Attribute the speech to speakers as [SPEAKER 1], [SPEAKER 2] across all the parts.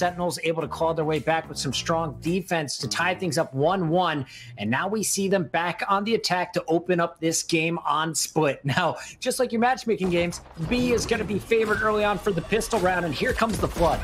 [SPEAKER 1] Sentinels able to claw their way back with some strong defense to tie things up 1 1. And now we see them back on the attack to open up this game on split. Now, just like your matchmaking games, B is going to be favored early on for the pistol round. And here comes the flood.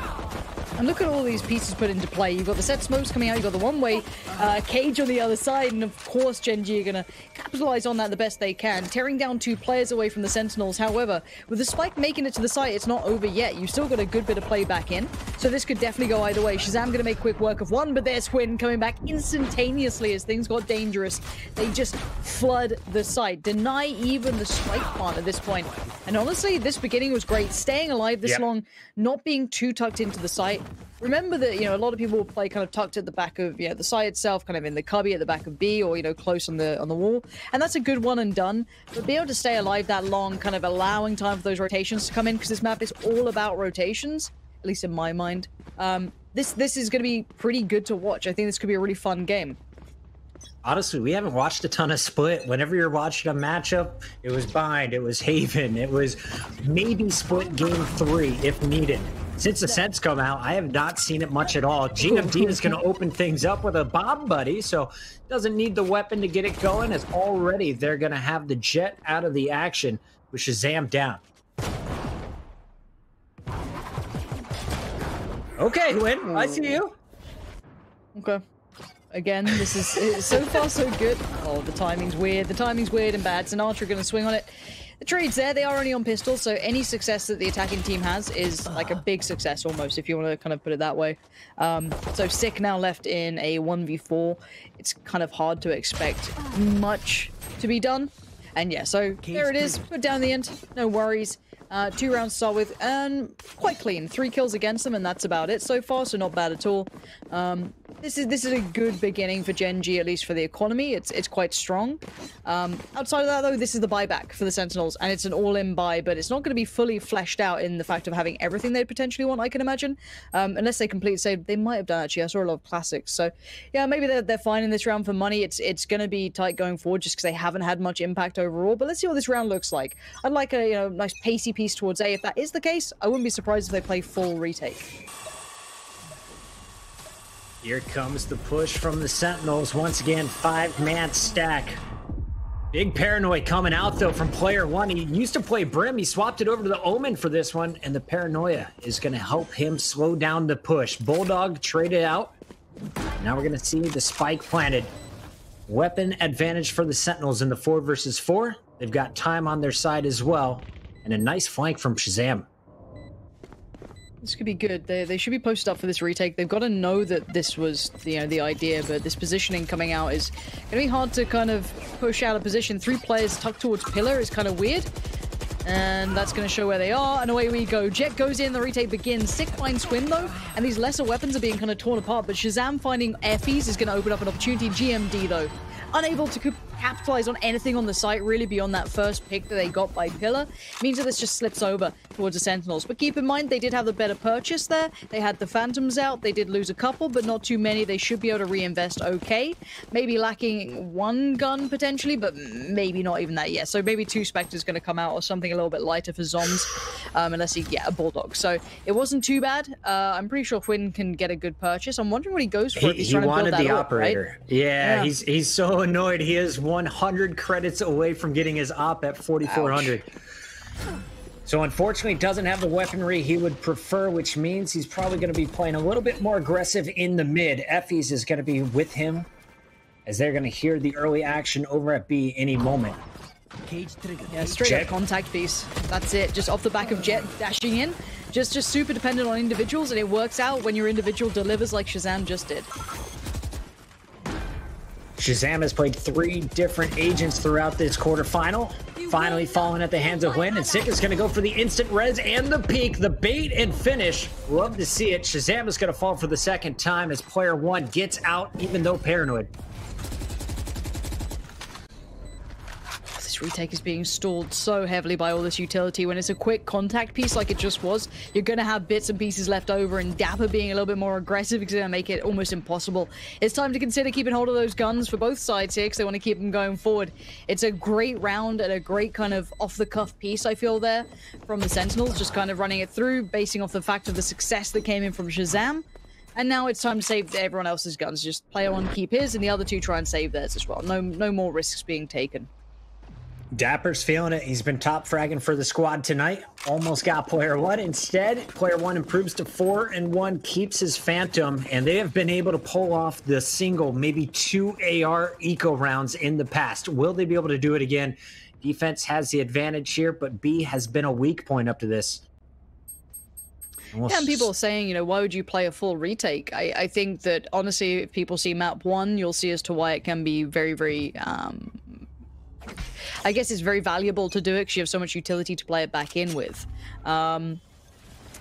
[SPEAKER 2] And look at all these pieces put into play. You've got the set smokes coming out, you've got the one-way uh, cage on the other side, and of course Gen G are going to capitalize on that the best they can, tearing down two players away from the Sentinels. However, with the spike making it to the site, it's not over yet. You've still got a good bit of play back in, so this could definitely go either way. ShahZaM going to make quick work of one, but there's Huynh coming back instantaneously as things got dangerous. They just flood the site, deny even the spike part at this point. And honestly, this beginning was great. Staying alive this yep. long, not being too tucked into the site, remember that you know a lot of people will play kind of tucked at the back of you know the site itself kind of in the cubby at the back of b or you know close on the on the wall. And that's a good one and done. But be able to stay alive that long kind of allowing time for those rotations to come in because this map is all about rotations at least in my mind. Um this this is going to be pretty good to watch. I think this could be a really fun game.
[SPEAKER 1] Honestly, we haven't watched a ton of split. Whenever you're watching a matchup, it was bind, it was Haven, it was maybe split game three if needed. Since the sets come out, I have not seen it much at all. GMD is going to open things up with a boom bot, so doesn't need the weapon to get it going. As already they're going to have the Jett out of the action with ShahZaM down. Okay, Huynh, I see you.
[SPEAKER 2] Okay. Again, this is so far so good. Oh, the timing's weird. The timing's weird and bad. Sinatraa going to swing on it. The trades there, they are only on pistols, so any success that the attacking team has is like a big success almost, if you want to kind of put it that way. Um, so Sick now left in a 1v4. It's kind of hard to expect much to be done. And yeah, so there it is. Put down the end. No worries. Uh, two rounds to start with, and quite clean. Three kills against them, and that's about it so far, so not bad at all. Um, this is this is a good beginning for Gen G, at least for the economy. It's it's quite strong. Um, outside of that, though, this is the buyback for the Sentinels, and it's an all-in buy, but it's not going to be fully fleshed out in the fact of having everything they potentially want, I can imagine. Um, unless they complete save, they might have done, actually. I saw a lot of classics. So, yeah, maybe they're, they're fine in this round for money. It's it's going to be tight going forward just because they haven't had much impact overall, but let's see what this round looks like. I'd like a, you know, nice pacey piece towards A. If that is the case, I wouldn't be surprised if they play full retake.
[SPEAKER 1] Here comes the push from the Sentinels. Once again, five-man stack. Big paranoid coming out, though, from player one. He used to play Brim. He swapped it over to the Omen for this one, and the paranoia is going to help him slow down the push. Bulldog traded out. Now we're going to see the spike planted. Weapon advantage for the Sentinels in the four versus four. They've got time on their side as well. And a nice flank from ShahZaM.
[SPEAKER 2] This could be good. They, they should be posted up for this retake. They've got to know that this was you know, the idea, but this positioning coming out is going to be hard to kind of push out of position. Three players tucked towards pillar is kind of weird. And that's going to show where they are, and away we go. Jet goes in, the retake begins. Sick finds Huynh, though, and these lesser weapons are being kind of torn apart, but ShahZaM finding Effys is going to open up an opportunity. GMD, though, unable to capitalize on anything on the site really beyond that first pick that they got by Pillar means that this just slips over towards the Sentinels. But keep in mind, they did have the better purchase there. They had the Phantoms out. They did lose a couple, but not too many. They should be able to reinvest okay. Maybe lacking one gun potentially, but maybe not even that yet. So maybe two Spectres going to come out or something a little bit lighter for Zombs, um, unless he get a Bulldog. So it wasn't too bad. Uh, I'm pretty sure Huynh can get a good purchase. I'm wondering what he goes for he,
[SPEAKER 1] he trying to build that the up, operator. Right? Yeah, yeah, he's he's so annoyed. He is 100 credits away from getting his op at 4400. So unfortunately, doesn't have the weaponry he would prefer, which means he's probably going to be playing a little bit more aggressive in the mid. Effys is going to be with him as they're going to hear the early action over at B any moment.
[SPEAKER 2] Cage trigger. Yeah, straight Jett. up contact piece. That's it. Just off the back of Jett dashing in. Just just super dependent on individuals, and it works out when your individual delivers like ShahZaM just did.
[SPEAKER 1] ShahZaM has played three different agents throughout this quarterfinal. Finally falling at the hands of Huynh, and Sick is going to go for the instant res and the peak, the bait and finish. Love to see it. ShahZaM is going to fall for the second time as player one gets out, even though paranoid.
[SPEAKER 2] Retake is being stalled so heavily by all this utility. When it's a quick contact piece like it just was, you're going to have bits and pieces left over, and dapr being a little bit more aggressive is going to make it almost impossible. It's time to consider keeping hold of those guns for both sides here because they want to keep them going forward. It's a great round and a great kind of off-the-cuff piece, I feel, there from the Sentinels, just kind of running it through, basing off the fact of the success that came in from ShahZaM. And now it's time to save everyone else's guns. Just player one keep his, and the other two try and save theirs as well. No, no more risks being taken.
[SPEAKER 1] Dapper's feeling it. He's been top fragging for the squad tonight. Almost got player one. Instead, player one improves to four and one, keeps his Phantom, and they have been able to pull off the single, maybe two AR eco rounds in the past. Will they be able to do it again? Defense has the advantage here, but B has been a weak point up to this.
[SPEAKER 2] We'll yeah, and people are saying, you know, why would you play a full retake? I, I think that honestly, if people see map one, you'll see as to why it can be very, very. Um, I guess it's very valuable to do it because you have so much utility to play it back in with. Um,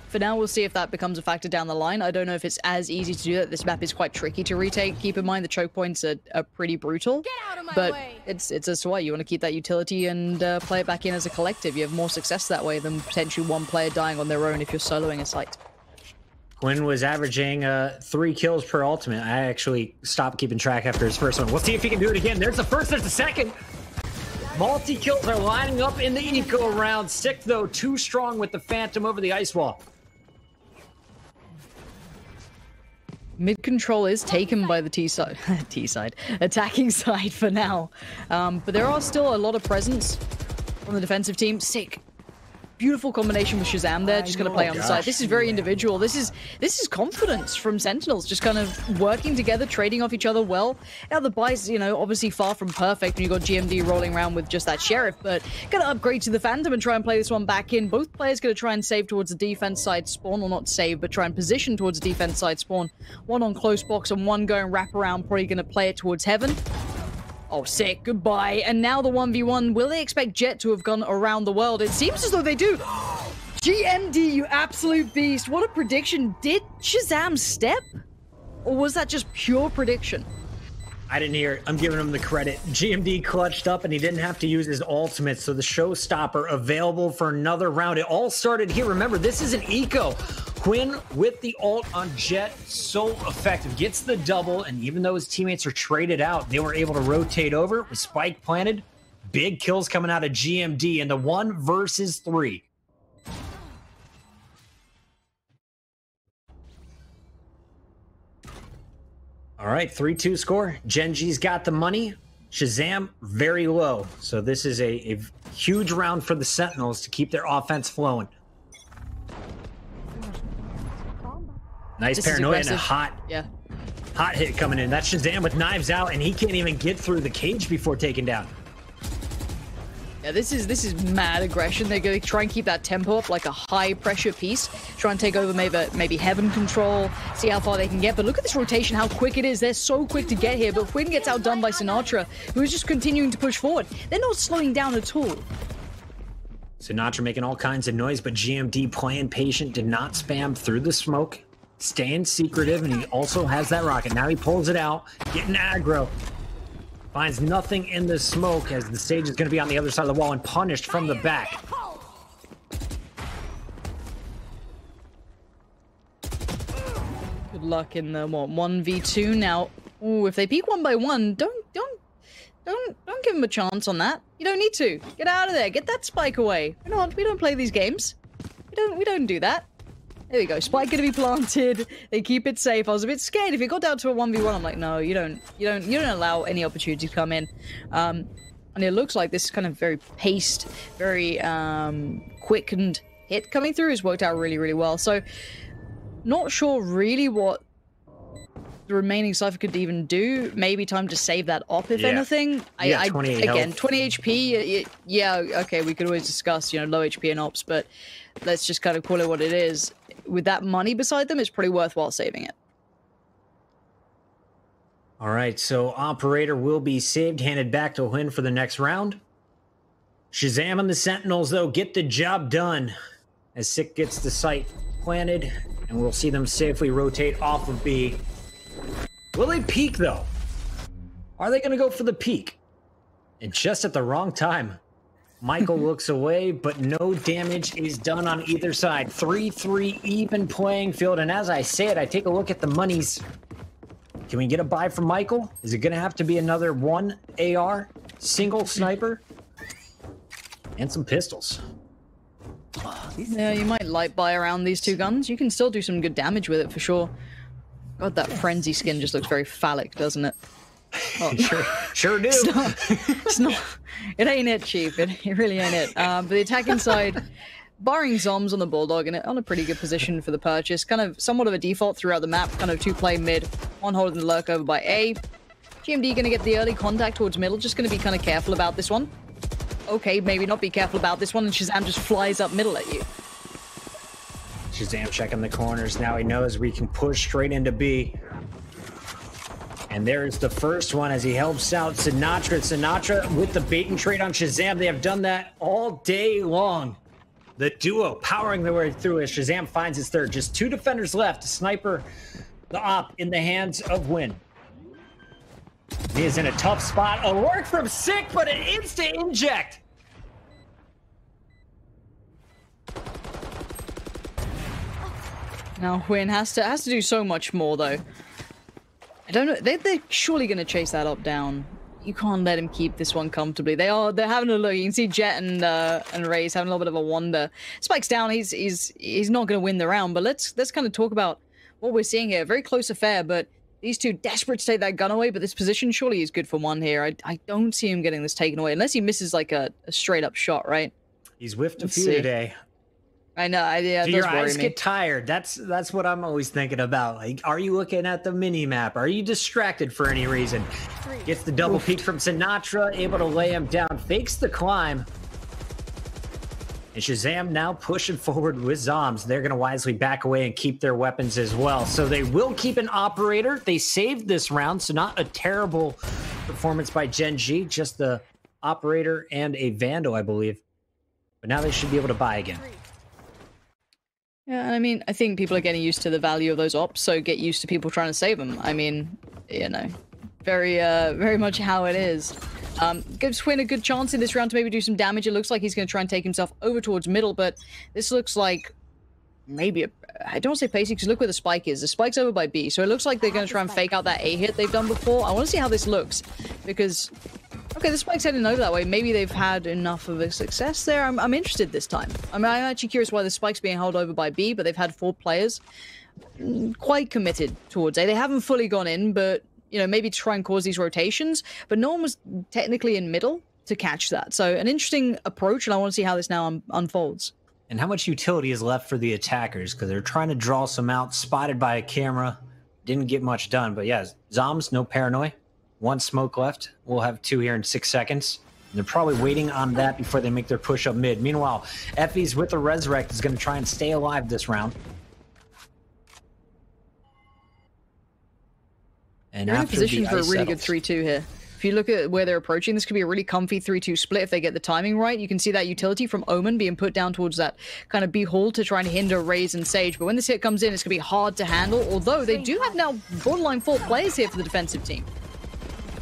[SPEAKER 2] for now, we'll see if that becomes a factor down the line. I don't know if it's as easy to do that. This map is quite tricky to retake. Keep in mind the choke points are, are pretty brutal. but way. it's it's as to why you want to keep that utility and uh, play it back in as a collective. You have more success that way than potentially one player dying on their own if you're soloing a site.
[SPEAKER 1] Huynh was averaging uh, three kills per ultimate. I actually stopped keeping track after his first one. We'll see if he can do it again. There's the first, there's the second. Multi-kills are lining up in the eco round. Sick, though, too strong with the Phantom over the ice wall.
[SPEAKER 2] Mid control is taken by the T side, T side, attacking side for now. Um, but there are still a lot of presence from the defensive team. Sick beautiful combination with ShahZaM there, just going to play on the side. This is very individual. This is this is confidence from Sentinels, just kind of working together, trading off each other well. Now the buys, you know, obviously far from perfect, and you've got GMD rolling around with just that Sheriff, but going to upgrade to the Phantom and try and play this one back in. Both players going to try and save towards the defense side spawn, or not save, but try and position towards the defense side spawn. One on close box and one going wrap around, probably going to play it towards Heaven. Oh, sick. Goodbye. And now the 1v1. Will they expect Jett to have gone around the world? It seems as though they do. GMD, you absolute beast. What a prediction. Did ShahZaM step? Or was that just pure prediction?
[SPEAKER 1] I didn't hear it. I'm giving him the credit. GMD clutched up and he didn't have to use his ultimate, so the showstopper available for another round. It all started here. Remember, this is an eco. Huynh with the alt on Jett, so effective. Gets the double, and even though his teammates are traded out, they were able to rotate over with Spike planted. Big kills coming out of GMD in the one versus three. All right, 3-2 score. Gen G's got the money. ShahZaM, very low. So this is a, a huge round for the Sentinels to keep their offense flowing. Nice this paranoia and a hot,
[SPEAKER 2] yeah.
[SPEAKER 1] hot hit coming in. That's ShahZaM with knives out, and he can't even get through the cage before taken down.
[SPEAKER 2] Yeah, this is this is mad aggression. They're going to try and keep that tempo up like a high pressure piece. Try and take over maybe maybe heaven control. See how far they can get. But look at this rotation, how quick it is. They're so quick to get here. But Huynh gets outdone by Sinatraa, who is just continuing to push forward. They're not slowing down at all.
[SPEAKER 1] Sinatraa making all kinds of noise, but GMD playing patient, did not spam through the smoke staying secretive, and he also has that rocket. Now he pulls it out, getting aggro. Finds nothing in the smoke as the sage is going to be on the other side of the wall and punished from the back.
[SPEAKER 2] Good luck in the what one v two now. Ooh, if they peek one by one, don't don't don't don't give them a chance on that. You don't need to. Get out of there. Get that spike away. We don't we don't play these games. We don't we don't do that. There we go. Spike gonna be planted. They keep it safe. I was a bit scared. If it got down to a 1v1, I'm like, no, you don't you don't you don't allow any opportunity to come in. Um and it looks like this kind of very paced, very um quickened hit coming through has worked out really, really well. So not sure really what the remaining Cypher could even do. Maybe time to save that up, if
[SPEAKER 1] yeah.
[SPEAKER 2] anything.
[SPEAKER 1] Yeah, I, 20
[SPEAKER 2] again, 20 HP. Yeah, okay, we could always discuss, you know, low HP and ops, but let's just kind of call it what it is with that money beside them, it's pretty worthwhile saving it.
[SPEAKER 1] All right, so Operator will be saved, handed back to Huynh for the next round. ShahZaM and the Sentinels, though, get the job done as Sick gets the site planted, and we'll see them safely rotate off of B. Will they peak, though? Are they going to go for the peak? And just at the wrong time. MkaeL looks away, but no damage is done on either side. 3-3 even playing field. And as I say it, I take a look at the monies. Can we get a buy from MkaeL? Is it going to have to be another one AR, single sniper, and some pistols?
[SPEAKER 2] Yeah, you might light buy around these two guns. You can still do some good damage with it for sure. God, that frenzy skin just looks very phallic, doesn't it?
[SPEAKER 1] Oh. sure, sure do.
[SPEAKER 2] It's not, it's not, it ain't it, Chief. It, it really ain't it. Um, but the attacking side, barring Zombs on the Bulldog, and it on a pretty good position for the purchase. Kind of somewhat of a default throughout the map. Kind of two play mid, one holding the lurk over by A. GMD going to get the early contact towards middle. Just going to be kind of careful about this one. Okay, maybe not be careful about this one, and ShahZaM just flies up middle at you.
[SPEAKER 1] ShahZaM checking the corners. Now he knows we can push straight into B. And there's the first one as he helps out Sinatra. Sinatraa with the bait and trade on ShahZaM. They have done that all day long. The duo powering their way through as ShahZaM finds his third. Just two defenders left. Sniper the op in the hands of Huynh. He is in a tough spot. A work from Sick, but an instant inject.
[SPEAKER 2] Now Huynh has to has to do so much more though. I don't know. They, they're surely going to chase that up down. You can't let him keep this one comfortably. They are. They're having a look. You can see Jett and uh, and Raze having a little bit of a wonder. Spikes down. He's he's he's not going to win the round. But let's let's kind of talk about what we're seeing here. Very close affair, but these two desperate to take that gun away. But this position surely is good for one here. I I don't see him getting this taken away unless he misses like a, a straight up shot. Right.
[SPEAKER 1] He's whiffed a few today.
[SPEAKER 2] I know. I, yeah,
[SPEAKER 1] Do your eyes me. get tired? That's that's what I'm always thinking about. Like, are you looking at the mini map? Are you distracted for any reason? Gets the double peek from Sinatraa, able to lay him down, fakes the climb. And ShahZaM now pushing forward with Zombs. They're going to wisely back away and keep their weapons as well. So they will keep an operator. They saved this round, so not a terrible performance by Gen G, just the operator and a Vandal, I believe. But now they should be able to buy again.
[SPEAKER 2] Yeah, I mean, I think people are getting used to the value of those ops, so get used to people trying to save them. I mean, you know, very, uh, very much how it is. Um, gives Huynh a good chance in this round to maybe do some damage. It looks like he's going to try and take himself over towards middle, but this looks like maybe a, I don't say pacey because look where the spike is. The spike's over by B, so it looks like they're going to try and fake out that A hit they've done before. I want to see how this looks because Okay, the spike's heading over that way. Maybe they've had enough of a success there. I'm, I'm interested this time. I mean, I'm actually curious why the spike's being held over by B, but they've had four players mm, quite committed towards A. They haven't fully gone in, but, you know, maybe try and cause these rotations. But no one was technically in middle to catch that. So an interesting approach, and I want to see how this now un unfolds.
[SPEAKER 1] And how much utility is left for the attackers? Because they're trying to draw some out, spotted by a camera. Didn't get much done. But yeah, Zombs, no paranoia. One smoke left. We'll have two here in six seconds. They're probably waiting on that before they make their push up mid. Meanwhile, Effys with the Resurrect is going to try and stay alive this round.
[SPEAKER 2] And in a position for a really settles. good 3-2 here. If you look at where they're approaching, this could be a really comfy 3-2 split if they get the timing right. You can see that utility from Omen being put down towards that kind of B-hole to try and hinder Raze and Sage. But when this hit comes in, it's going to be hard to handle, although they do have now borderline four players here for the defensive team.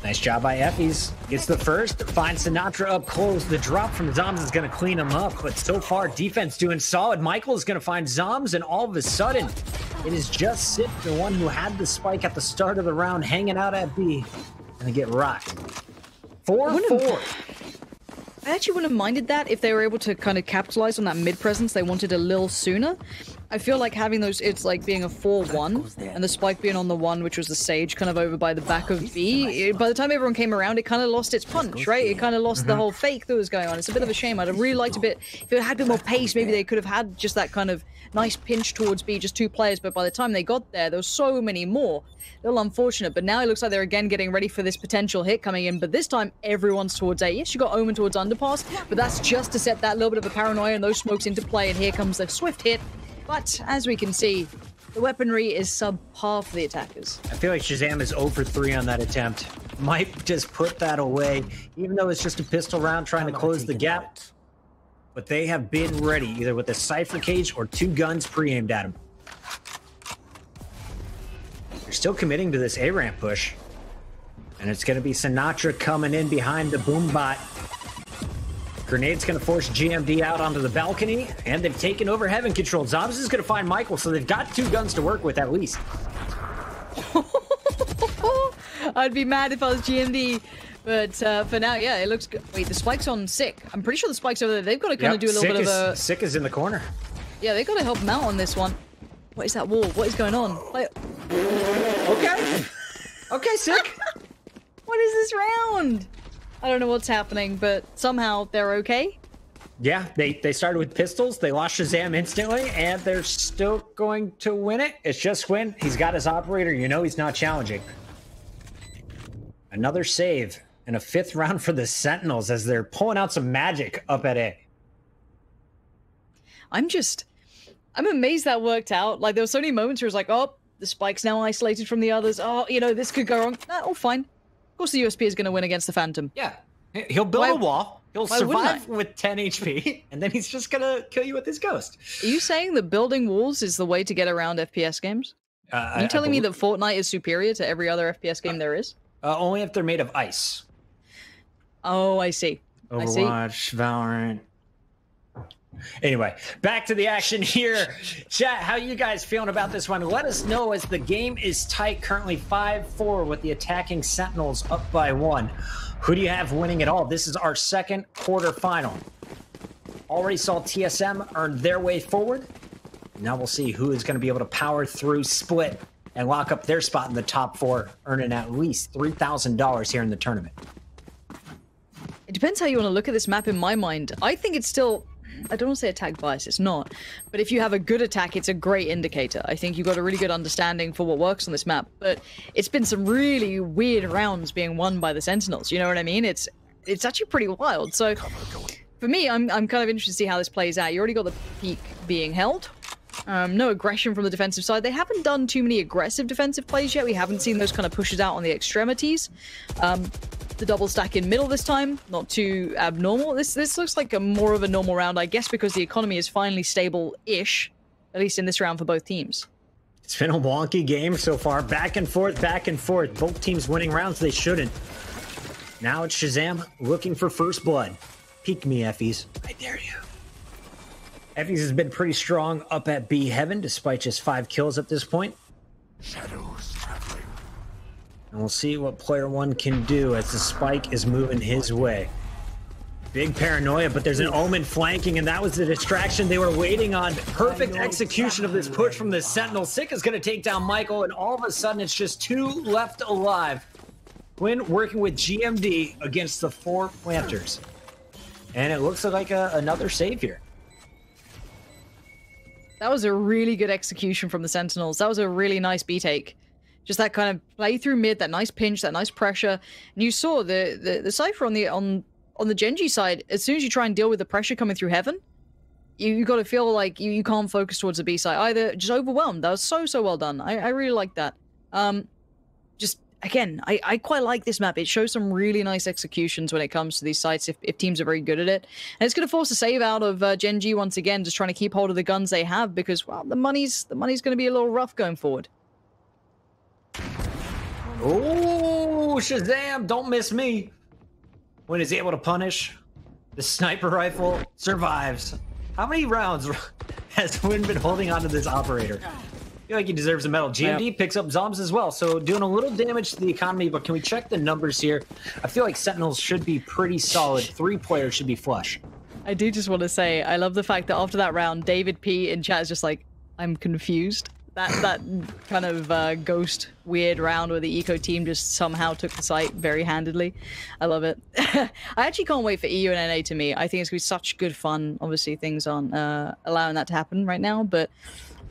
[SPEAKER 1] Nice job by Effys. Gets the first, finds Sinatraa up close. The drop from Zombs is going to clean him up, but so far, defense doing solid. MkaeL is going to find Zombs, and all of a sudden, it is just Sip, the one who had the spike at the start of the round, hanging out at B, and they get rocked. 4-4.
[SPEAKER 2] I actually wouldn't have minded that if they were able to kind of capitalize on that mid presence they wanted a little sooner. I feel like having those, it's like being a 4-1, and the spike being on the 1, which was the Sage, kind of over by the back of B. By the time everyone came around, it kind of lost its punch, right? It kind of lost the mm-hmm. whole fake that was going on. It's a bit of a shame. I'd have really liked a bit, if it had a bit more pace, maybe they could have had just that kind of nice pinch towards B, just two players, but by the time they got there, there was so many more. A little unfortunate, but now it looks like they're again getting ready for this potential hit coming in, but this time everyone's towards A. Yes, you got Omen towards Underpass, but that's just to set that little bit of a paranoia and those smokes into play, and here comes the swift hit but as we can see, the weaponry is subpar for the attackers.
[SPEAKER 1] I feel like ShahZaM is over 3 on that attempt. Might just put that away, even though it's just a pistol round trying to close the gap. But they have been ready, either with a Cypher Cage or two guns pre-aimed at him. They're still committing to this A-ramp push. And it's going to be Sinatraa coming in behind the boom bot. Grenade's going to force GMD out onto the balcony, and they've taken over Heaven Control. Zombs is going to find MkaeL, so they've got two guns to work with at least.
[SPEAKER 2] I'd be mad if I was GMD. But uh, for now, yeah, it looks good. Wait, the spike's on Sick. I'm pretty sure the spike's over there. They've got to kind
[SPEAKER 1] Yep,
[SPEAKER 2] of do a little
[SPEAKER 1] Sick
[SPEAKER 2] bit
[SPEAKER 1] is,
[SPEAKER 2] of a...
[SPEAKER 1] Sick is in the corner.
[SPEAKER 2] Yeah, they've got to help him out on this one. What is that wall? What is going on? Like,
[SPEAKER 1] Okay. Okay, Sick.
[SPEAKER 2] what is this round? I don't know what's happening, but somehow they're okay.
[SPEAKER 1] yeah, they, they started with pistols. They lost ShahZaM instantly, and they're still going to Huynh it. It's just win. He's got his operator. You know he's not challenging. Another save and a fifth round for the Sentinels as they're pulling out some magic up at A.
[SPEAKER 2] I'm just, I'm amazed that worked out. Like there were so many moments where it's like, oh, the spike's now isolated from the others. Oh, you know, this could go wrong. Nah, all fine. Of course, the USP is going to win against the Phantom.
[SPEAKER 1] Yeah. He'll build
[SPEAKER 2] Why-
[SPEAKER 1] a wall. He'll survive with 10 HP, and then he's just gonna kill you with his ghost.
[SPEAKER 2] Are you saying that building walls is the way to get around FPS games?
[SPEAKER 1] Uh,
[SPEAKER 2] Are you telling me that Fortnite is superior to every other FPS game there is?
[SPEAKER 1] uh, only if they're made of ice?
[SPEAKER 2] Oh, I see. I see.
[SPEAKER 1] Overwatch, Valorant. Anyway, back to the action here. Chat, how you guys feeling about this one? Let us know as the game is tight, currently 5-4 with the attacking Sentinels up by one. Who do you have winning it all? This is our second quarter final. Already saw TSM earn their way forward. Now we'll see who is going to be able to power through split and lock up their spot in the top four, earning at least $3,000 here in the tournament.
[SPEAKER 2] It depends how you want to look at this map in my mind. I think it's still I don't want to say attack bias, it's not. But if you have a good attack, it's a great indicator. I think you've got a really good understanding for what works on this map. But it's been some really weird rounds being won by the Sentinels. You know what I mean? It's it's actually pretty wild. So for me, I'm I'm kind of interested to see how this plays out. You already got the peak being held. Um, no aggression from the defensive side. They haven't done too many aggressive defensive plays yet. We haven't seen those kind of pushes out on the extremities. Um, the double stack in middle this time, not too abnormal. This this looks like a more of a normal round, I guess, because the economy is finally stable-ish, at least in this round for both teams.
[SPEAKER 1] It's been a wonky game so far. Back and forth, back and forth. Both teams winning rounds they shouldn't. Now it's ShahZaM looking for first blood. Peek me, Effys. I dare you. Effys has been pretty strong up at B Heaven despite just five kills at this point.
[SPEAKER 3] Shadows traveling.
[SPEAKER 1] And we'll see what player one can do as the spike is moving his way. Big paranoia, but there's an omen flanking, and that was the distraction they were waiting on. Perfect execution of this push from the Sentinel. Sick is going to take down MkaeL, and all of a sudden it's just two left alive. Huynh working with GMD against the four planters. And it looks like a, another save here.
[SPEAKER 2] That was a really good execution from the Sentinels. That was a really nice B take. Just that kind of play through mid, that nice pinch, that nice pressure. And you saw the the, the Cypher on the on on the Gen G side. As soon as you try and deal with the pressure coming through heaven, you you got to feel like you, you can't focus towards the B side either. Just overwhelmed. That was so so well done. I I really like that. Um, just again, I, I quite like this map. It shows some really nice executions when it comes to these sites if, if teams are very good at it. And it's going to force a save out of uh, once again, just trying to keep hold of the guns they have because well, the money's the money's going to be a little rough going forward.
[SPEAKER 1] Oh, ShahZaM! Don't miss me. When he's able to punish, the sniper rifle survives. How many rounds has Huynh been holding onto this operator? I feel like he deserves a medal. GMD picks up Zombs as well, so doing a little damage to the economy. But can we check the numbers here? I feel like Sentinels should be pretty solid. Three players should be flush.
[SPEAKER 2] I do just want to say I love the fact that after that round, David P in chat is just like, I'm confused. That that kind of uh, ghost weird round where the eco team just somehow took the site very handedly. I love it. I actually can't wait for EU and NA to meet. I think it's gonna be such good fun. Obviously, things aren't uh, allowing that to happen right now, but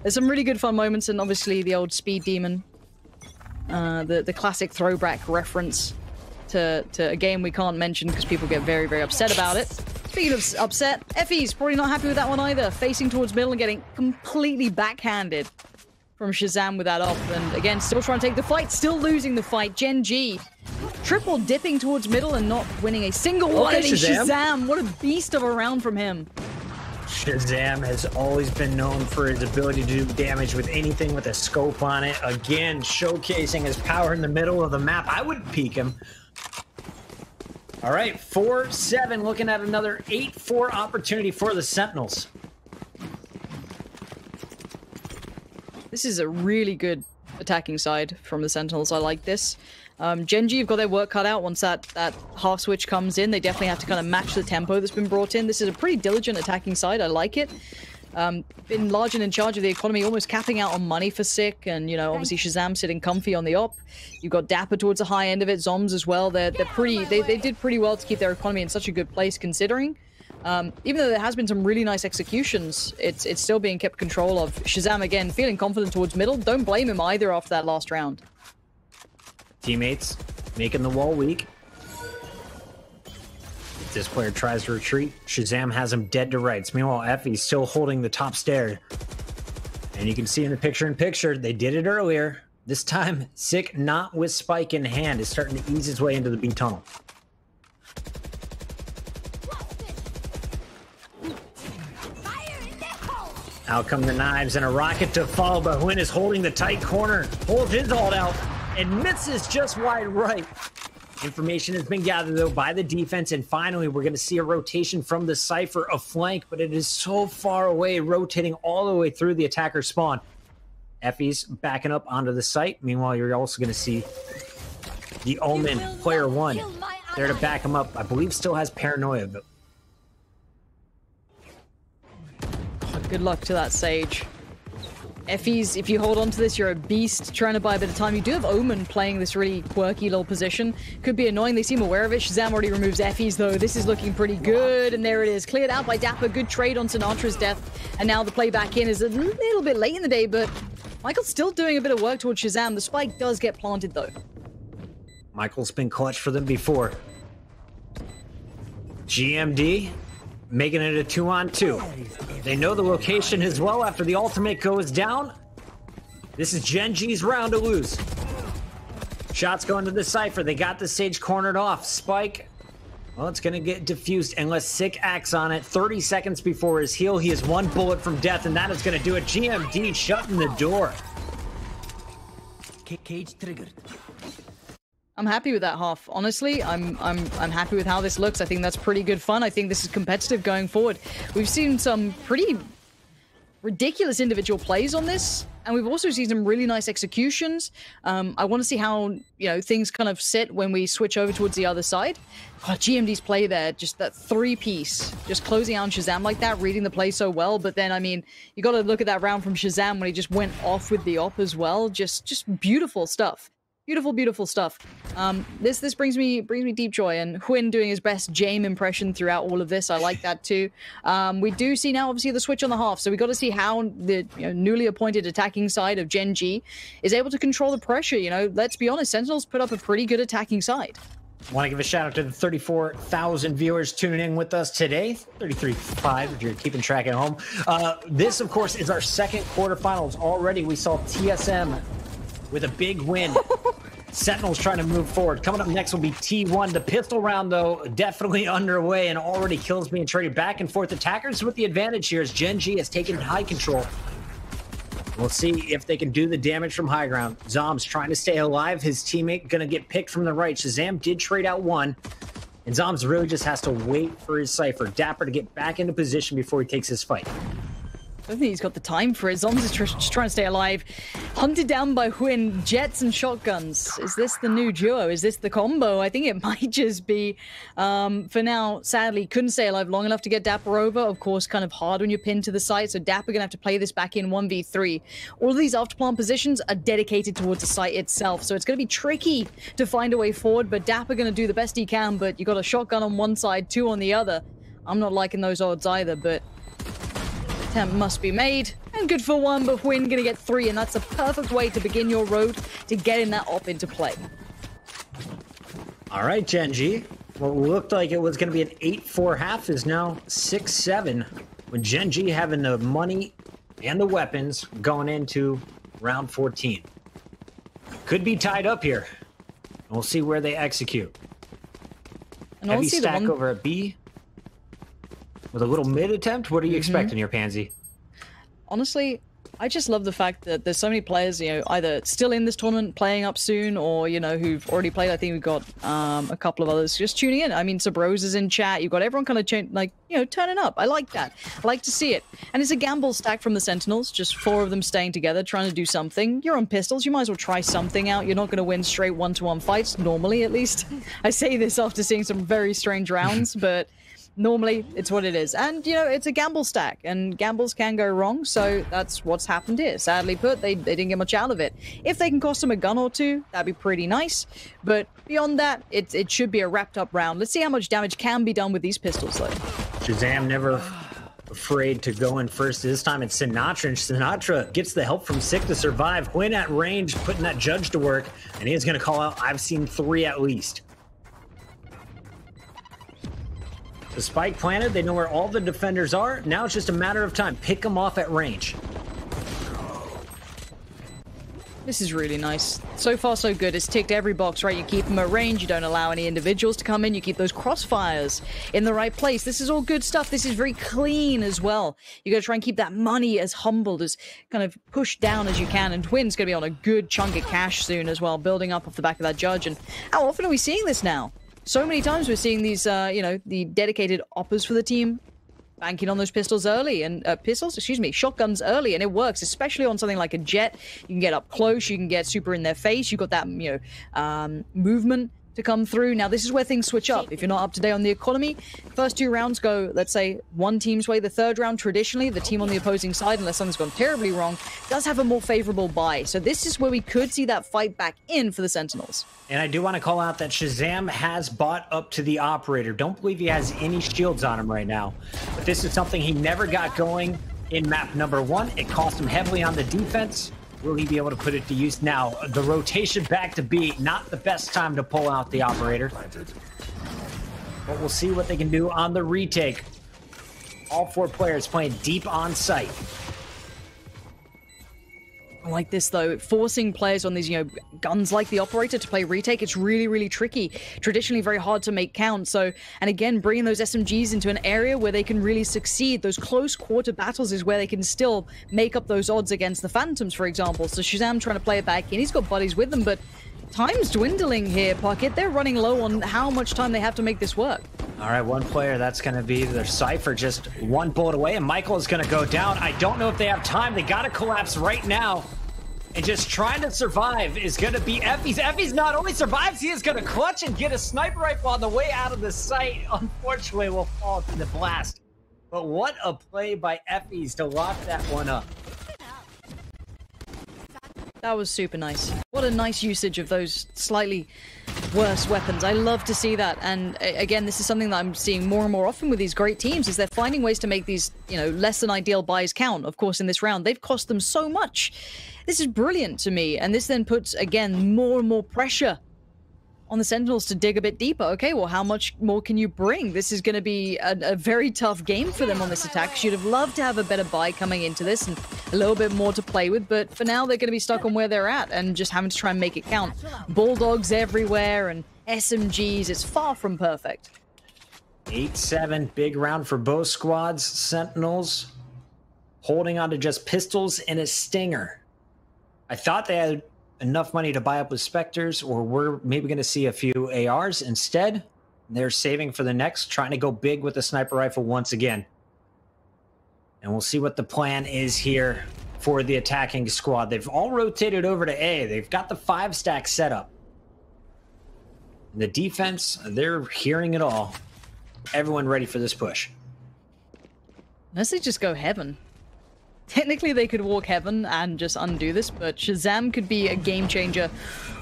[SPEAKER 2] there's some really good fun moments, and obviously the old speed demon, uh, the the classic throwback reference to to a game we can't mention because people get very very upset about it. Speaking of upset, Effys probably not happy with that one either. Facing towards middle and getting completely backhanded from ShahZaM with that off. And again, still trying to take the fight, still losing the fight. Gen G triple dipping towards middle and not winning a single one. And
[SPEAKER 1] ShahZaM.
[SPEAKER 2] ShahZaM, what a beast of a round from him.
[SPEAKER 1] ShahZaM has always been known for his ability to do damage with anything with a scope on it. Again, showcasing his power in the middle of the map. I would peek him. All right, 4 7, looking at another 8 4 opportunity for the Sentinels.
[SPEAKER 2] This is a really good attacking side from the Sentinels. I like this. Um, Gen G have got their work cut out once that, that half switch comes in. They definitely have to kind of match the tempo that's been brought in. This is a pretty diligent attacking side. I like it. Um, been large and in charge of the economy, almost capping out on money for Sick, and you know, obviously ShahZaM sitting comfy on the op. You've got dapr towards the high end of it, Zombs as well. They're they're pretty. They they did pretty well to keep their economy in such a good place, considering. Um, even though there has been some really nice executions, it's it's still being kept control of. ShahZaM again, feeling confident towards middle. Don't blame him either after that last round.
[SPEAKER 1] Teammates making the wall weak. This player tries to retreat, ShahZaM has him dead to rights. Meanwhile, Effys still holding the top stair. And you can see in the picture in picture, they did it earlier. This time, Sick, not with Spike in hand, is starting to ease his way into the B tunnel. Out come the knives and a rocket to follow, but Huynh is holding the tight corner, holds his ult out, and misses just wide right. Information has been gathered, though, by the defense, and finally, we're going to see a rotation from the Cypher, a flank, but it is so far away, rotating all the way through the attacker spawn. Effys backing up onto the site. Meanwhile, you're also going to see the Omen, player one, there to back him up. I believe still has Paranoia, but
[SPEAKER 2] Good luck to that Sage. Effys, if you hold on to this, you're a beast trying to buy a bit of time. You do have Omen playing this really quirky little position. Could be annoying. They seem aware of it. ShahZaM already removes Effys, though. This is looking pretty good. And there it is. Cleared out by dapr. Good trade on Sinatraa's death. And now the play back in is a little bit late in the day, but MkaeL's still doing a bit of work towards ShahZaM. The spike does get planted, though.
[SPEAKER 1] MkaeL's been clutch for them before. GMD making it a two on two. They know the location as well after the ultimate goes down. This is Gen G's round to lose. Shots going to the Cypher. They got the stage cornered off. Spike. Well, it's going to get diffused unless Sick acts on it. 30 seconds before his heal, he is one bullet from death, and that is going to do it. GMD shutting the door.
[SPEAKER 4] Cage triggered.
[SPEAKER 2] I'm happy with that half. Honestly, I'm I'm I'm happy with how this looks. I think that's pretty good fun. I think this is competitive going forward. We've seen some pretty ridiculous individual plays on this, and we've also seen some really nice executions. Um, I want to see how you know things kind of sit when we switch over towards the other side. GMD's play there, just that three piece, just closing out on ShahZaM like that, reading the play so well. But then, I mean, you got to look at that round from ShahZaM when he just went off with the op as well. Just just beautiful stuff. Beautiful, beautiful stuff. Um, this this brings me brings me deep joy, and Huynh doing his best James impression throughout all of this. I like that too. Um, we do see now, obviously, the switch on the half, so we got to see how the you know, newly appointed attacking side of Gen G is able to control the pressure. You know, let's be honest, Sentinels put up a pretty good attacking side.
[SPEAKER 1] Want to give a shout out to the 34,000 viewers tuning in with us today. 33.5 if you're keeping track at home. Uh, this, of course, is our second quarterfinals. Already, we saw TSM with a big win. Sentinels trying to move forward. Coming up next will be T1. The pistol round, though, definitely underway and already kills being traded back and forth. Attackers with the advantage here as Gen G has taken high control. We'll see if they can do the damage from high ground. Zombs trying to stay alive. His teammate going to get picked from the right. ShahZaM did trade out one. And Zombs really just has to wait for his Cypher. dapr to get back into position before he takes his fight.
[SPEAKER 2] I don't think he's got the time for it. Tr just trying to stay alive. Hunted down by Huynh, jets and shotguns. Is this the new duo? Is this the combo? I think it might just be. Um, for now, sadly, couldn't stay alive long enough to get dapr over. Of course, kind of hard when you're pinned to the site, so dapr gonna have to play this back in 1v3. All of these afterplant positions are dedicated towards the site itself, so it's gonna be tricky to find a way forward, but dapr gonna do the best he can, but you got a shotgun on one side, two on the other. I'm not liking those odds either, but attempt must be made. And good for one, but Huynh gonna get three, and that's a perfect way to begin your road to getting that op into play.
[SPEAKER 1] All right, Gen G. What looked like it was going to be an 8-4 half is now 6-7. With Gen G having the money and the weapons going into round 14. Could be tied up here. We'll see where they execute.
[SPEAKER 2] And
[SPEAKER 1] Heavy stack
[SPEAKER 2] one
[SPEAKER 1] over at B. With a little mid attempt. What are you
[SPEAKER 2] Mhm.
[SPEAKER 1] expecting here, Pansy?
[SPEAKER 2] honestly, I just love the fact that there's so many players, you know, either still in this tournament, playing up soon, or you know, who've already played. I think we've got um, a couple of others just tuning in. I mean, Subroza is in chat. You've got everyone kind of like you know turning up. I like that. I like to see it. And it's a gamble stack from the Sentinels. Just four of them staying together, trying to do something. You're on pistols. You might as well try something out. You're not going to win straight one-to-one fights normally, at least. I say this after seeing some very strange rounds, but normally it's what it is. And, you know, it's a gamble stack, and gambles can go wrong, so that's what's happened here. Sadly put, they, they didn't get much out of it. If they can cost them a gun or two, that'd be pretty nice. But beyond that, it, it should be a wrapped up round. Let's see how much damage can be done with these pistols, though.
[SPEAKER 1] ShahZaM never afraid to go in first. This time it's Sinatraa, and Sinatraa gets the help from Sick to survive. Huynh at range, putting that judge to work, and he's going to call out, I've seen three at least. The spike planted, they know where all the defenders are. Now it's just a matter of time. Pick them off at range.
[SPEAKER 2] This is really nice. So far, so good. It's ticked every box, right? You keep them at range, you don't allow any individuals to come in, you keep those crossfires in the right place. This is all good stuff. This is very clean as well. You gotta try and keep that money as humbled, as kind of pushed down as you can. And Huynh's gonna be on a good chunk of cash soon as well, building up off the back of that judge. And how often are we seeing this now? So many times we're seeing these, uh, you know, the dedicated oppers for the team banking on those pistols early and uh, pistols, excuse me, shotguns early, and it works, especially on something like a Jett. You can get up close, you can get super in their face. You've got that, you know, um, movement to come through. Now, this is where things switch up. If you're not up to date on the economy, first two rounds go, let's say, one team's way. The third round, traditionally, the team on the opposing side, unless something's gone terribly wrong, does have a more favorable buy. So this is where we could see that fight back in for the Sentinels.
[SPEAKER 1] And I do want to call out that ShahZaM has bought up to the operator. Don't believe he has any shields on him right now. But this is something he never got going in map number one. It cost him heavily on the defense. Will he be able to put it to use now? The rotation back to B, not the best time to pull out the operator. But we'll see what they can do on the retake. All four players playing deep on site.
[SPEAKER 2] Like this though, forcing players on these, you know, guns like the operator to play retake, it's really, really tricky. Traditionally very hard to make count. So, and again, bringing those SMGs into an area where they can really succeed. Those close quarter battles is where they can still make up those odds against the Phantoms, for example. So ShahZaM trying to play it back in. He's got buddies with them, but time's dwindling here, Puckett. They're running low on how much time they have to make this work.
[SPEAKER 1] All right, one player, that's going to be their Cypher, just one bullet away, and MkaeL is going to go down. I don't know if they have time. They got to collapse right now. And just trying to survive is going to be Effys. Effys not only survives, he is going to clutch and get a sniper rifle on the way out of the site. Unfortunately, will fall to the blast. But what a play by Effys to lock that one up.
[SPEAKER 2] That was super nice. What a nice usage of those slightly worse weapons. I love to see that. And again, this is something that I'm seeing more and more often with these great teams is they're finding ways to make these, you know, less than ideal buys count. Of course, in this round, they've cost them so much. This is brilliant to me. And this then puts, again, more and more pressure on the Sentinels to dig a bit deeper. Okay, well, how much more can you bring? This is going to be a, a, very tough game for them on this attack. You'd have loved to have a better buy coming into this and a little bit more to play with, but for now, they're going to be stuck on where they're at and just having to try and make it count. Bulldogs everywhere and SMGs. It's far from perfect.
[SPEAKER 1] 8-7, big round for both squads. Sentinels holding on to just pistols and a stinger. I thought they had enough money to buy up with Spectres, or we're maybe going to see a few ARs. Instead, they're saving for the next, trying to go big with the sniper rifle once again. And we'll see what the plan is here for the attacking squad. They've all rotated over to A. They've got the five stack set up. The defense, they're hearing it all. Everyone ready for this push.
[SPEAKER 2] Unless they just go heaven. Technically, they could walk heaven and just undo this, but ShahZaM could be a game changer.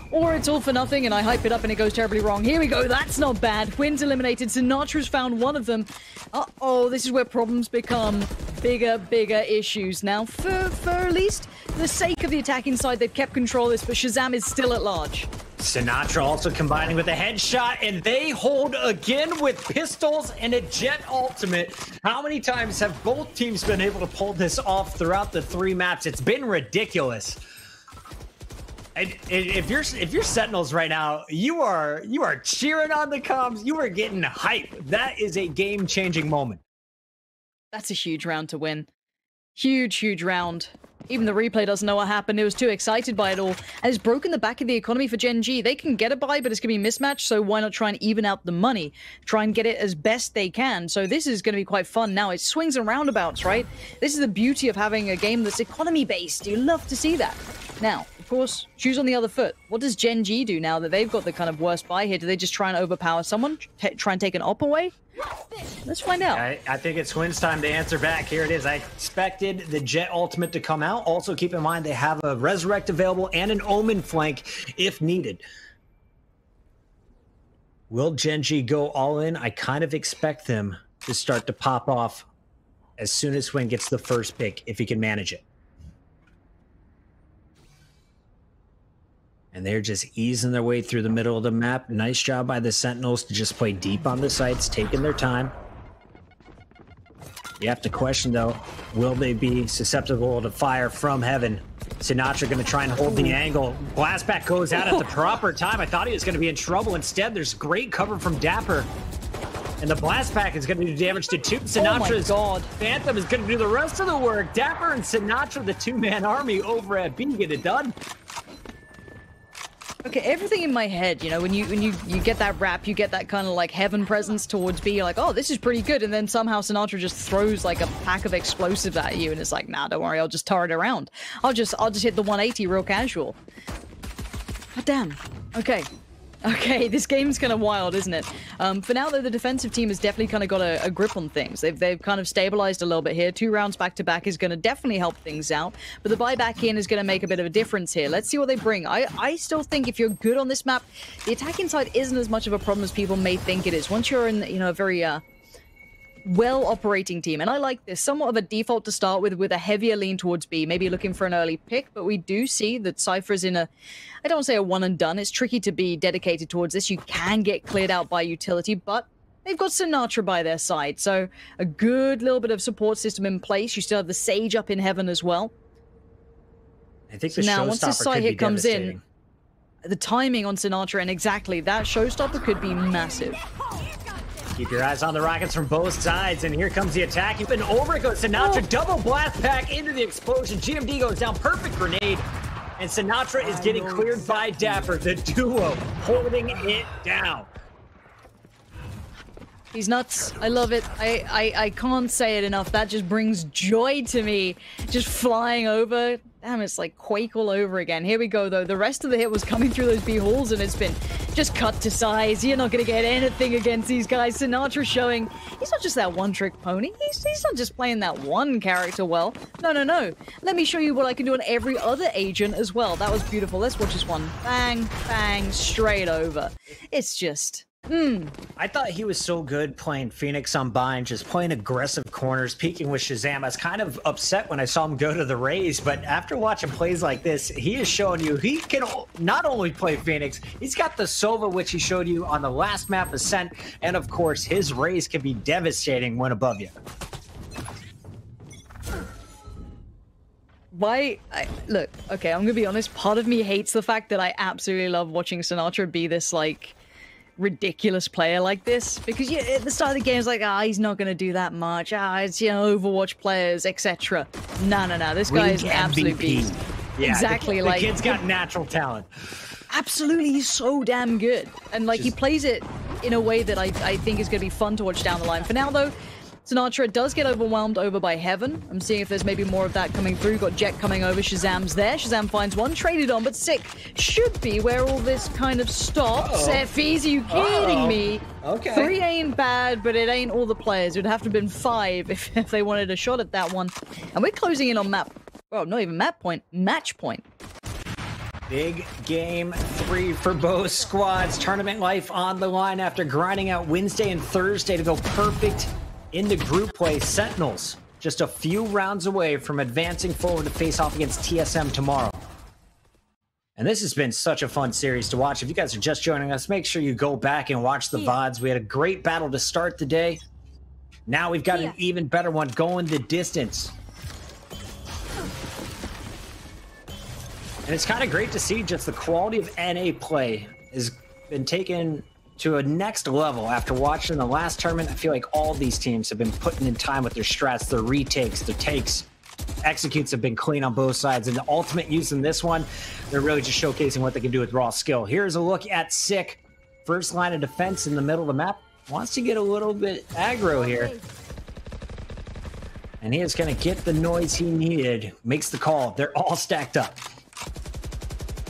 [SPEAKER 2] Or it's all for nothing and I hype it up and it goes terribly wrong. Here we go, that's not bad. Huynh's eliminated, Sinatraa's found one of them. Uh-oh, this is where problems become bigger, bigger issues. Now, for, for at least the sake of the attacking side, they've kept control of this, but ShahZaM is still at large.
[SPEAKER 1] Sinatraa also combining with a headshot, and they hold again with pistols and a Jett ultimate. How many times have both teams been able to pull this off throughout the three maps? It's been ridiculous. And if you're if you're Sentinels right now, you are you are cheering on the comms. You are getting hype. That is a game changing moment.
[SPEAKER 2] That's a huge round to win. Huge, huge round. Even the replay doesn't know what happened. It was too excited by it all. And it's broken the back of the economy for Gen G. They can get a buy, but it's going to be mismatched, so why not try and even out the money? Try and get it as best they can. So this is going to be quite fun now. It swings and roundabouts, right? This is the beauty of having a game that's economy-based. You love to see that. Now, course, shoes on the other foot. What does Gen G do now that they've got the kind of worst buy here? Do they just try and overpower someone? T try and take an op away? Let's find out.
[SPEAKER 1] I, I, think it's Twins time to answer back. Here it is. I expected the Jett Ultimate to come out. Also, keep in mind they have a Resurrect available and an Omen flank if needed. Will Gen G go all in? I kind of expect them to start to pop off as soon as Swing gets the first pick, if he can manage it. And they're just easing their way through the middle of the map. Nice job by the Sentinels to just play deep on the sites, taking their time. You have to question, though, will they be susceptible to fire from heaven? Sinatraa going to try and hold the angle. Blast pack goes out at the proper time. I thought he was going to be in trouble. Instead, there's great cover from dapr. And the blast pack is going to do damage to two. Sinatraa's
[SPEAKER 2] oh
[SPEAKER 1] Phantom is going to do the rest of the work. dapr and Sinatraa, the two-man army over at B, get it done.
[SPEAKER 2] Okay, everything in my head, you know, when you when you you get that rap, you get that kind of like heaven presence towards B, you're like, oh, this is pretty good, and then somehow Sinatraa just throws like a pack of explosives at you, and it's like, nah, don't worry, I'll just turret around. I'll just I'll just hit the 180 real casual. God damn. Okay, Okay, this game's kind of wild, isn't it? Um, for now, though, the defensive team has definitely kind of got a, a, grip on things. They've, they've kind of stabilized a little bit here. Two rounds back-to-back -back is going to definitely help things out, but the buyback in is going to make a bit of a difference here. Let's see what they bring. I, I still think if you're good on this map, the attacking side isn't as much of a problem as people may think it is. Once you're in, you know, a very... Uh, well operating team. And I like this. Somewhat of a default to start with, with a heavier lean towards B, maybe looking for an early pick. But we do see that Cypher is in a, I don't say a one and done. It's tricky to be dedicated towards this. You can get cleared out by utility, but they've got Sinatraa by their side. So a good little bit of support system in place. You still have the Sage up in heaven as well.
[SPEAKER 1] I think the so now, once this side hit comes in,
[SPEAKER 2] the timing on Sinatraa and exactly that showstopper could be massive.
[SPEAKER 1] Keep your eyes on the Rockets from both sides, and here comes the attack. You've been over it goes Sinatraa, oh. double blast pack into the explosion. GMD goes down, perfect grenade. And Sinatraa is getting cleared by dapr, the duo holding it down.
[SPEAKER 2] He's nuts. I love it. I, I, I can't say it enough. That just brings joy to me. Just flying over. Damn, it's like Quake all over again. Here we go, though. The rest of the hit was coming through those B holes, and it's been just cut to size. You're not going to get anything against these guys. Sinatraa showing he's not just that one-trick pony. He's, he's not just playing that one character well. No, no, no. Let me show you what I can do on every other agent as well. That was beautiful. Let's watch this one. Bang, bang, straight over. It's just...
[SPEAKER 1] I thought he was so good playing Phoenix on Bind, just playing aggressive corners, peeking with ShahZaM. I was kind of upset when I saw him go to the Raze, but after watching plays like this, he is showing you he can not only play Phoenix, he's got the Sova, which he showed you on the last map, Ascent, and of course, his Raze can be devastating when above you.
[SPEAKER 2] why I, look okay i'm gonna be honest part of me hates the fact that i absolutely love watching Sinatraa be this like ridiculous player like this because you, at the start of the game it's like ah oh, he's not going to do that much. Ah oh, it's you know overwatch players etc no no no this guy is an absolute beast. Yeah, exactly
[SPEAKER 1] the,
[SPEAKER 2] like
[SPEAKER 1] the kid's got natural talent.
[SPEAKER 2] Absolutely he's so damn good. And like Just... he plays it in a way that I, I think is going to be fun to watch down the line. For now though Sinatraa does get overwhelmed over by Heaven. I'm seeing if there's maybe more of that coming through. Got Jett coming over. ShahZaM's there. ShahZaM finds one. Traded on, but SicK should be where all this kind of stops. -oh. are you kidding uh -oh. me?
[SPEAKER 1] Okay.
[SPEAKER 2] Three ain't bad, but it ain't all the players. It would have to have been five if, if they wanted a shot at that one. And we're closing in on map. Well, not even map point. Match point.
[SPEAKER 1] Big game three for both squads. Tournament life on the line after grinding out Wednesday and Thursday to go perfect in the group play, Sentinels just a few rounds away from advancing forward to face off against TSM tomorrow. And this has been such a fun series to watch. If you guys are just joining us, make sure you go back and watch the yeah. VODs. We had a great battle to start the day. Now we've got yeah. an even better one going the distance. And it's kind of great to see just the quality of NA play has been taken to a next level after watching the last tournament. I feel like all these teams have been putting in time with their strats, their retakes, their takes. executes have been clean on both sides. And the ultimate use in this one, they're really just showcasing what they can do with raw skill. Here's a look at SicK. First line of defense in the middle of the map. Wants to get a little bit aggro here. And he is going to get the noise he needed. Makes the call. They're all stacked up.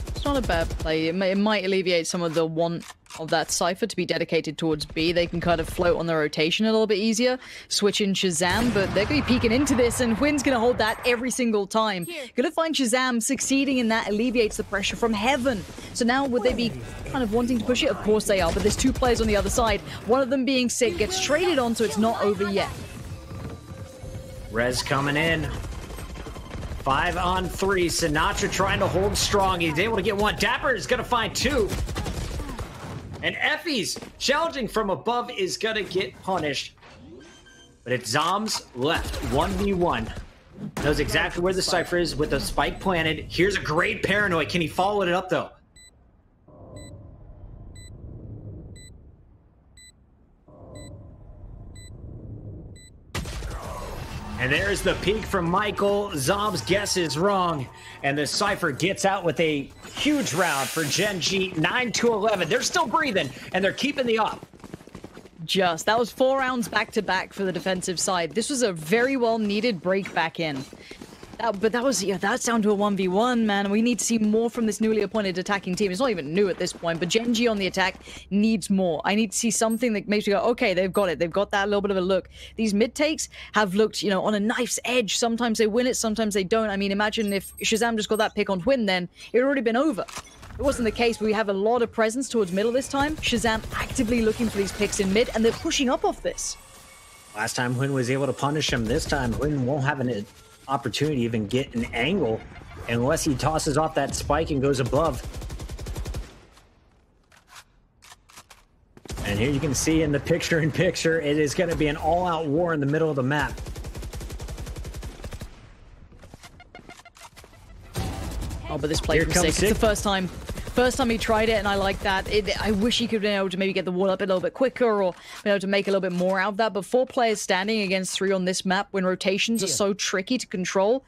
[SPEAKER 2] It's not a bad play. It, may, it might alleviate some of the want of that Cypher to be dedicated towards B. They can kind of float on the rotation a little bit easier, switch in ShahZaM, but they're going to be peeking into this, and Huynh's going to hold that every single time. Going to find ShahZaM succeeding in that alleviates the pressure from heaven. So now would they be kind of wanting to push it? Of course they are, but there's two players on the other side. One of them being SicK gets traded on, so it's not over yet.
[SPEAKER 1] Rez coming in. Five on three. Sinatraa trying to hold strong. He's able to get one. dapr is going to find two. And Effys challenging from above is to get punished. But it's Zombs left. 1v1. Knows exactly where the Cypher is with the spike planted. Here's a great paranoid. Can he follow it up, though? And there's the peek from MkaeL. Zombs' guess is wrong. And the Cypher gets out with a huge round for Gen G, 9 to 11. They're still breathing, and they're keeping the up.
[SPEAKER 2] Just. That was four rounds back to back for the defensive side. This was a very well needed break back in. That, but that was yeah, that's down to a 1v1, man. We need to see more from this newly appointed attacking team. It's not even new at this point, but Gen G on the attack needs more. I need to see something that makes me go, okay, they've got it. They've got that little bit of a look. These mid takes have looked, you know, on a knife's edge. Sometimes they win it, sometimes they don't. I mean, imagine if ShahZaM just got that pick on Huynh, then it had already been over. It wasn't the case, but we have a lot of presence towards middle this time. ShahZaM actively looking for these picks in mid, and they're pushing up off this.
[SPEAKER 1] Last time Huynh was able to punish him. This time Huynh won't have an opportunity to even get an angle unless he tosses off that spike and goes above. And here you can see in the picture in picture, it is going to be an all-out war in the middle of the map.
[SPEAKER 2] Oh, but this play was sick. It's the first time First time he tried it, and I like that. It, I wish he could have been able to maybe get the wall up a little bit quicker or be able to make a little bit more out of that. But four players standing against three on this map when rotations yeah. are so tricky to control.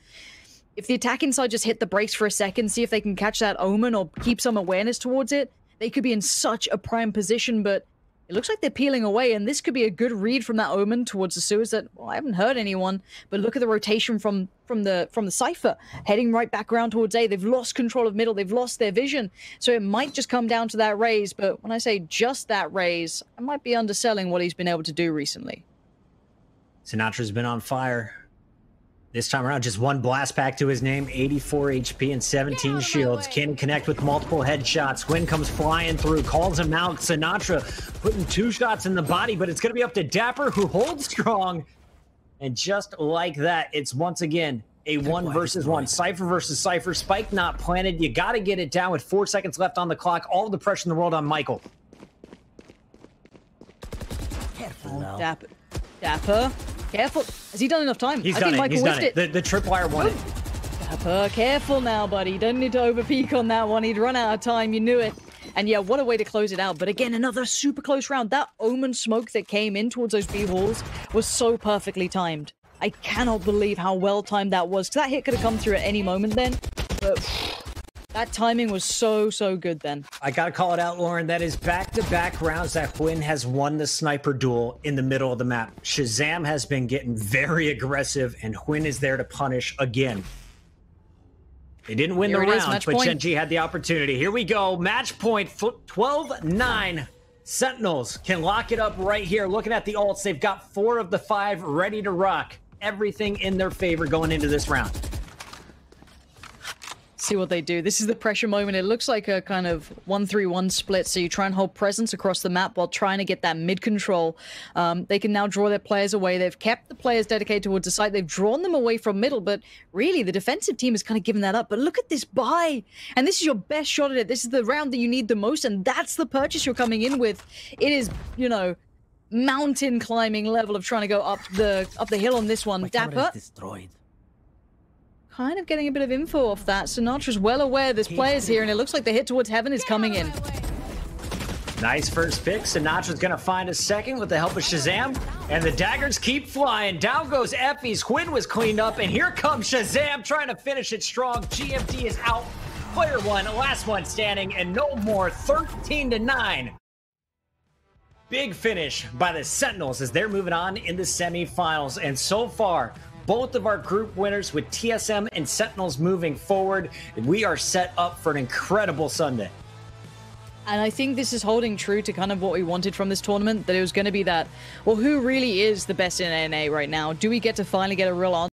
[SPEAKER 2] If the attacking side just hit the brakes for a second, see if they can catch that omen or keep some awareness towards it, they could be in such a prime position. But it looks like they're peeling away, and this could be a good read from that Omen towards the sewers. That well, I haven't heard anyone, but look at the rotation from from the from the Cypher heading right back around towards A. They've lost control of middle. They've lost their vision, so it might just come down to that Raze. But when I say just that Raze, I might be underselling what he's been able to do recently.
[SPEAKER 1] Sinatraa's been on fire. This time around, just one blast pack to his name, 84 HP and 17 shields. Can connect with multiple headshots. Huynh comes flying through, calls him out. Sinatraa putting two shots in the body, but it's going to be up to dapr, who holds strong. And just like that, it's once again a one versus one. Cypher versus Cypher. Spike not planted. You got to get it down with four seconds left on the clock. All the pressure in the world on MkaeL.
[SPEAKER 2] Careful now. dapr. dapr. Careful. Has he done enough time?
[SPEAKER 1] He's I done think it. MkaeL He's done it. it. The, the tripwire won it.
[SPEAKER 2] dapr, careful now, buddy. Don't need to overpeak on that one. He'd run out of time. You knew it. And yeah, what a way to close it out. But again, another super close round. That omen smoke that came in towards those B walls was so perfectly timed. I cannot believe how well timed that was. That hit could have come through at any moment then. But that timing was so, so good then.
[SPEAKER 1] I gotta call it out, Lauren. That is back-to-back rounds that Huynh has won the sniper duel in the middle of the map. ShahZaM has been getting very aggressive, and Huynh is there to punish again. They didn't win Here the round, but point. Gen G had the opportunity. Here we go. Match point 12-9. Sentinels can lock it up right here. Looking at the ults, they've got four of the five ready to rock. Everything in their favor going into this round
[SPEAKER 2] see what they do. This is the pressure moment. It looks like a kind of 1-3-1 split, so you try and hold presence across the map while trying to get that mid control. Um, they can now draw their players away. They've kept the players dedicated towards the site. They've drawn them away from middle, but really the defensive team has kind of given that up. But look at this buy. And this is your best shot at it. This is the round that you need the most, and that's the purchase you're coming in with. It is, you know, mountain climbing level of trying to go up the up the hill on this one. My dapr. Destroyed kind of getting a bit of info off that. Sinatraa's well aware there's players here, and it looks like the hit towards heaven is coming in.
[SPEAKER 1] Nice first pick. Sinatraa's gonna find a second with the help of ShahZaM. And the daggers keep flying. Down goes Effys. Huynh was cleaned up. And here comes ShahZaM trying to finish it strong. gMd is out. Player one, last one standing, and no more. 13 to 9. Big finish by the Sentinels as they're moving on in the semifinals. And so far, both of our group winners with TSM and Sentinels moving forward. We are set up for an incredible Sunday.
[SPEAKER 2] And I think this is holding true to kind of what we wanted from this tournament that it was going to be that, well, who really is the best in NA right now? Do we get to finally get a real answer?